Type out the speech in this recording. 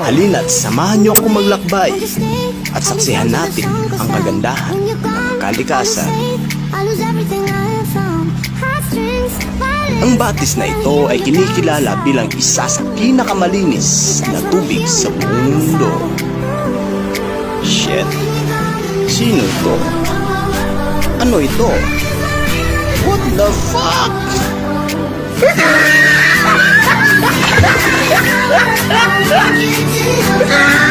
Halina't samahan niyo ako maglakbay at saksihan natin ang kagandahan ng kalikasan. Ang batis na ito ay kinikilala bilang isa sa pinakamalinis na tubig sa buong mundo. Shit. Sino ito? Ano ito? What the fuck? Ah!